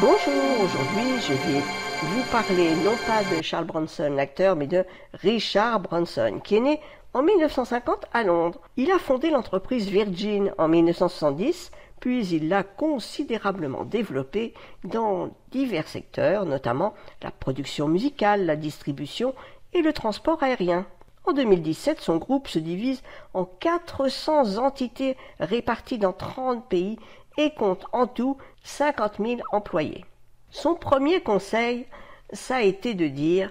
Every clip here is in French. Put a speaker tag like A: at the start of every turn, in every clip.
A: Bonjour, aujourd'hui je vais vous parler non pas de Charles Bronson, l'acteur, mais de Richard Bronson, qui est né en 1950 à Londres. Il a fondé l'entreprise Virgin en 1970, puis il l'a considérablement développée dans divers secteurs, notamment la production musicale, la distribution et le transport aérien. En 2017, son groupe se divise en 400 entités réparties dans 30 pays et compte en tout 50 000 employés. Son premier conseil, ça a été de dire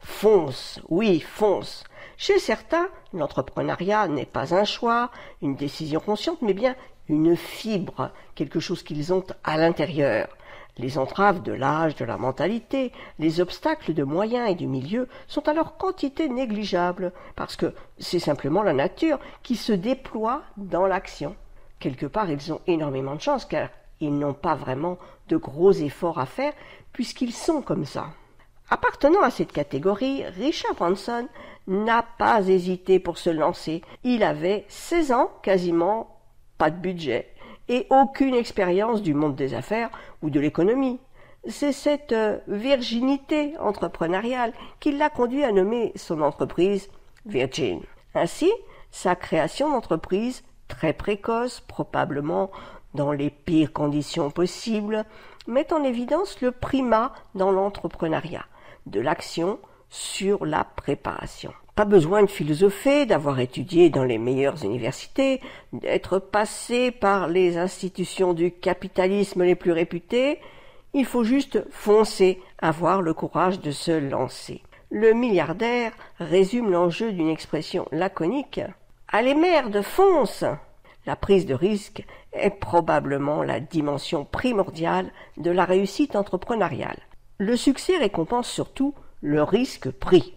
A: fonce, oui, fonce. Chez certains, l'entrepreneuriat n'est pas un choix, une décision consciente, mais bien une fibre, quelque chose qu'ils ont à l'intérieur. Les entraves de l'âge, de la mentalité, les obstacles de moyens et du milieu sont leur quantité négligeable, parce que c'est simplement la nature qui se déploie dans l'action. Quelque part, ils ont énormément de chance, car ils n'ont pas vraiment de gros efforts à faire, puisqu'ils sont comme ça. Appartenant à cette catégorie, Richard Branson n'a pas hésité pour se lancer. Il avait 16 ans, quasiment pas de budget, et aucune expérience du monde des affaires ou de l'économie. C'est cette euh, virginité entrepreneuriale qui l'a conduit à nommer son entreprise Virgin. Ainsi, sa création d'entreprise, très précoce, probablement dans les pires conditions possibles, met en évidence le primat dans l'entrepreneuriat, de l'action sur la préparation. Pas besoin de philosopher, d'avoir étudié dans les meilleures universités, d'être passé par les institutions du capitalisme les plus réputées. Il faut juste foncer, avoir le courage de se lancer. Le milliardaire résume l'enjeu d'une expression laconique. Allez merde, fonce! La prise de risque est probablement la dimension primordiale de la réussite entrepreneuriale. Le succès récompense surtout le risque pris.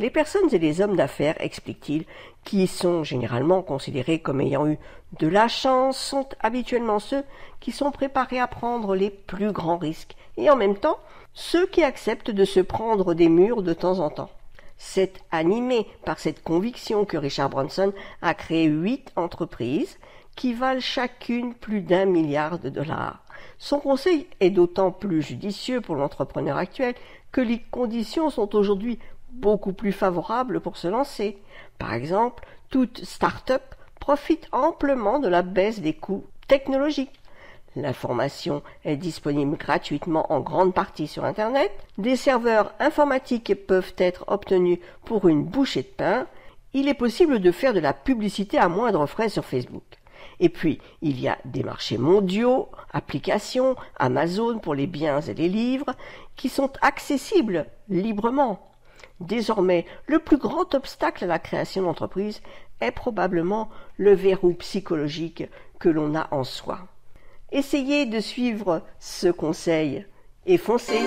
A: Les personnes et les hommes d'affaires, explique-t-il, qui sont généralement considérés comme ayant eu de la chance, sont habituellement ceux qui sont préparés à prendre les plus grands risques, et en même temps ceux qui acceptent de se prendre des murs de temps en temps. C'est animé par cette conviction que Richard Branson a créé huit entreprises qui valent chacune plus d'un milliard de dollars. Son conseil est d'autant plus judicieux pour l'entrepreneur actuel que les conditions sont aujourd'hui beaucoup plus favorable pour se lancer. Par exemple, toute start-up profite amplement de la baisse des coûts technologiques. L'information est disponible gratuitement en grande partie sur Internet. Des serveurs informatiques peuvent être obtenus pour une bouchée de pain. Il est possible de faire de la publicité à moindre frais sur Facebook. Et puis, il y a des marchés mondiaux, applications, Amazon pour les biens et les livres, qui sont accessibles librement. Désormais, le plus grand obstacle à la création d'entreprise est probablement le verrou psychologique que l'on a en soi. Essayez de suivre ce conseil et foncez